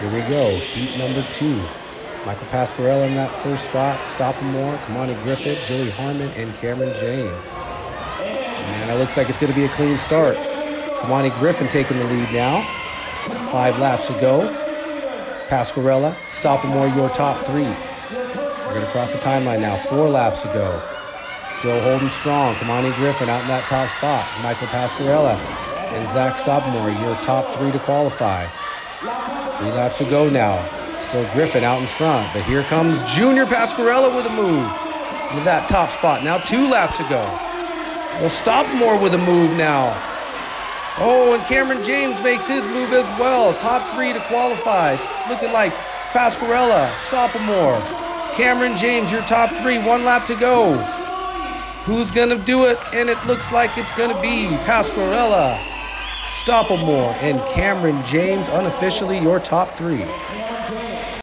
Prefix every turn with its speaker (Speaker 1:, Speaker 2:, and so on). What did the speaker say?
Speaker 1: Here we go. Heat number two. Michael Pasquarella in that first spot. Stoppamore, Kamani Griffith, Joey Harmon, and Cameron James. And it looks like it's going to be a clean start. Kamani Griffin taking the lead now. Five laps to go. Pasquarella, Stoppamore, your top three. We're going to cross the timeline now. Four laps to go. Still holding strong. Kamani Griffin out in that top spot. Michael Pasquarella and Zach Stoppamore, your top three to qualify. Three laps to go now. Still Griffin out in front, but here comes Junior Pasquarella with a move into that top spot. Now two laps to go. Well, Stoppamore with a move now. Oh, and Cameron James makes his move as well. Top three to qualify. Looking like Pasquarella, Stoppamore, Cameron James, your top three. One lap to go. Who's going to do it? And it looks like it's going to be Pasquarella, Stoppamore, and Cameron James, unofficially your top three.